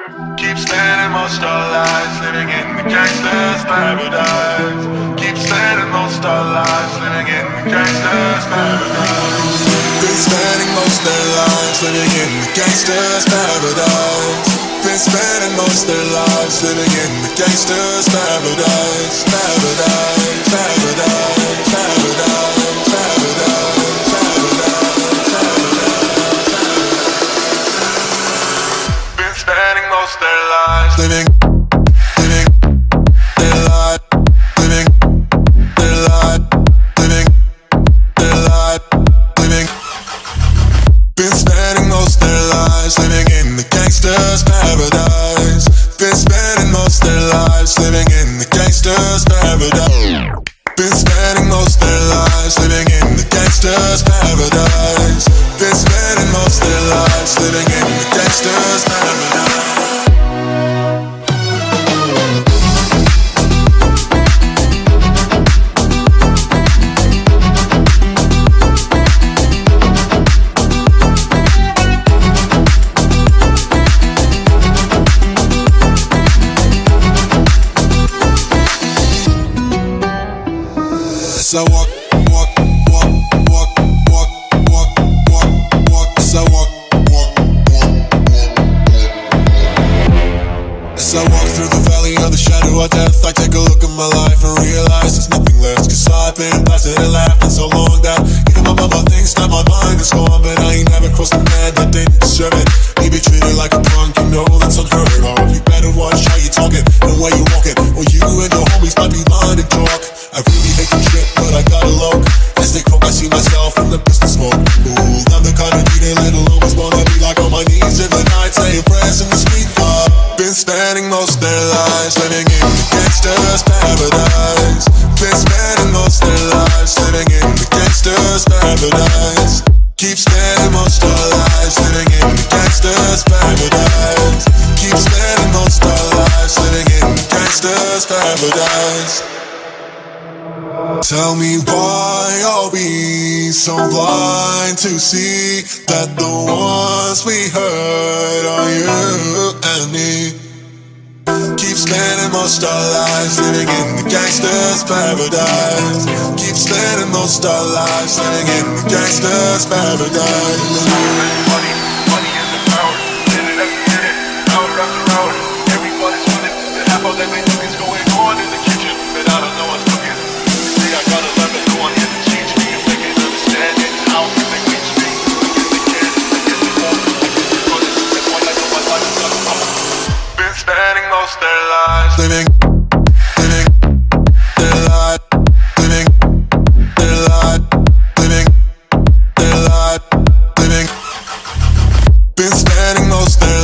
Keep spending most our lives living in the gangster's paradise. Keep spending most our lives living in the gangster's paradise. Been spending most their lives living in the gangster's paradise. Been spending most their lives living in the gangster's paradise. Paradise, living, living living living. Been spending most their lives living in the gangster's paradise. Been spending most their lives living in the gangster's paradise. Been spending most their lives living in the gangster's paradise. Been spending most their lives living in the gangster's. I walk, walk, walk, walk, walk, walk, walk, walk. I walk, walk, walk, As I walk through the valley of the shadow of death, I take a look at my life and realize there's nothing left. Cause I've been blasted and laughing so long that even my mama thinks that my mind is gone. But I ain't never crossed a man that didn't deserve it. He be treated like a always wanna be like on my knees the night, saying prayers in the street. Uh, been spending most their lives living in the gangster's paradise. Been spending most their lives living in the gangster's paradise. Keep spending most our lives living in the gangster's paradise. Keep spending most our lives living in the gangster's paradise. Tell me why are we so blind to see that the ones we hurt are you and me? Keep spending most our lives living in the gangster's paradise. Keep spending most our lives living in the gangster's paradise. Lives living, living living living. Been spending most their